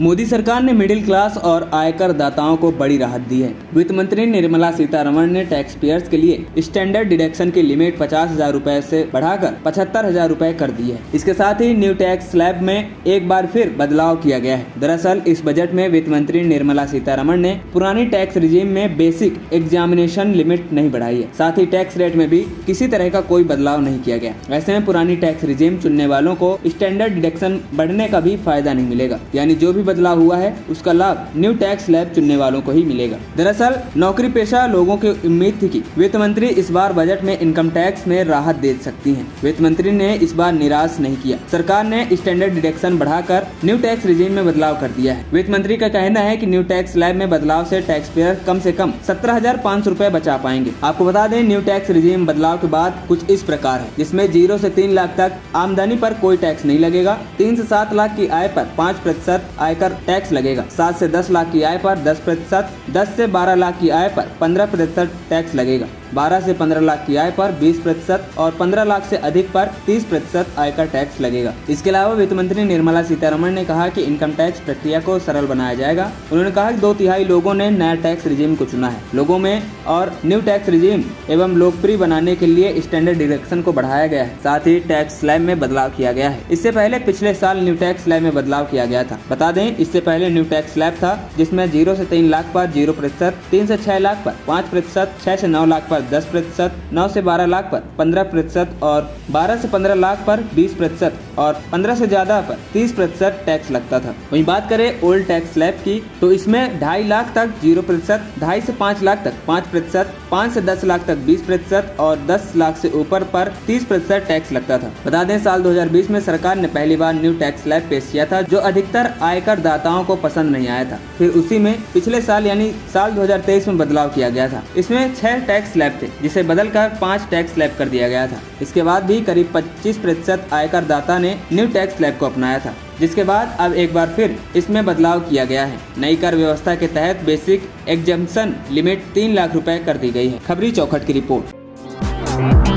मोदी सरकार ने middle class और आयकर दाताओं को बड़ी राहत दी है। वित्त मंत्री निर्मला सीतारमण ने टैक्स पेयर्स के लिए स्टैंडर्ड डिडक्शन की लिमिट पचास हज़ार रूपए ऐसी बढ़ाकर पचहत्तर हज़ार रूपए कर दी है। इसके साथ ही न्यू टैक्स स्लैब में एक बार फिर बदलाव किया गया है। दरअसल, इस बजट में वित्त मंत्री निर्मला सीतारमण ने पुरानी टैक्स रिजीम में बेसिक एग्जामिनेशन लिमिट नहीं बढ़ाई है। साथ ही टैक्स रेट में भी किसी तरह का कोई बदलाव नहीं किया गया। ऐसे में पुरानी टैक्स रिजीम चुनने वालों को स्टैंडर्ड डिडक्शन बढ़ने का भी फ़ायदा नहीं मिलेगा। यानी जो भी बदलाव हुआ है, उसका लाभ न्यू टैक्स स्लैब चुनने वालों को ही मिलेगा। दरअसल, नौकरी पेशा लोगों की उम्मीद थी कि वित्त मंत्री इस बार बजट में इनकम टैक्स में राहत दे सकती हैं। वित्त मंत्री ने इस बार निराश नहीं किया। सरकार ने स्टैंडर्ड डिडक्शन बढ़ाकर न्यू टैक्स रिजीम में बदलाव कर दिया है। वित्त मंत्री का कहना है की न्यू टैक्स स्लैब में बदलाव ऐसी टैक्स पेयर कम ऐसी कम सत्रह हज़ार पाँच सौ रूपए बचा पाएँगे। आपको बता दें न्यू टैक्स रिजीम बदलाव के बाद कुछ इस प्रकार है, जिसमें ज़ीरो से तीन लाख तक आमदनी पर कोई टैक्स नहीं लगेगा। तीन से सात लाख की आय पर पाँच प्रतिशत आयकर टैक्स लगेगा। सात से दस लाख की आय पर दस प्रतिशत, दस से बारह लाख की आय पर पंद्रह प्रतिशत टैक्स लगेगा। 12 से 15 लाख की आय पर 20 प्रतिशत और 15 लाख से अधिक पर 30 प्रतिशत आयकर टैक्स लगेगा। इसके अलावा वित्त मंत्री निर्मला सीतारमण ने कहा कि इनकम टैक्स प्रक्रिया को सरल बनाया जाएगा। उन्होंने कहा कि दो तिहाई लोगों ने नया टैक्स रिजीम को चुना है। लोगों में और न्यू टैक्स रिजीम एवं लोकप्रिय बनाने के लिए स्टैंडर्ड डिडक्शन को बढ़ाया गया है। साथ ही टैक्स स्लैब में बदलाव किया गया है। इससे पहले पिछले साल न्यू टैक्स स्लैब में बदलाव किया गया था। बता दें, इससे पहले न्यू टैक्स स्लैब था, जिसमें ज़ीरो से तीन लाख पर ज़ीरो प्रतिशत, तीन से छह लाख पर पाँच प्रतिशत, छह से नौ लाख पर दस प्रतिशत, नौ से बारह लाख पर पंद्रह प्रतिशत और बारह से पंद्रह लाख पर बीस प्रतिशत और पंद्रह से ज़्यादा पर तीस प्रतिशत टैक्स लगता था। वहीं बात करें ओल्ड टैक्स स्लैब की तो इसमें ढाई लाख तक ज़ीरो प्रतिशत, ढाई से पाँच लाख तक पाँच प्रतिशत, पाँच से दस लाख तक बीस प्रतिशत और दस लाख से ऊपर पर तीस प्रतिशत टैक्स लगता था। बता दें साल 2020 में सरकार ने पहली बार न्यू टैक्स स्लैब पेश किया था, जो अधिकतर आयकर दाताओं को पसंद नहीं आया था। फिर उसी में पिछले साल यानी साल 2023 में बदलाव किया गया था। इसमें छह टैक्स स्लैब थे, जिसे बदलकर पाँच टैक्स स्लैब कर दिया गया था। इसके बाद भी करीब 25 प्रतिशत आयकर दाता ने न्यू टैक्स स्लैब को अपनाया था, जिसके बाद अब एक बार फिर इसमें बदलाव किया गया है। नई कर व्यवस्था के तहत बेसिक एग्जामेशन लिमिट तीन लाख रुपए कर दी गई है। खबरी चौखट की रिपोर्ट।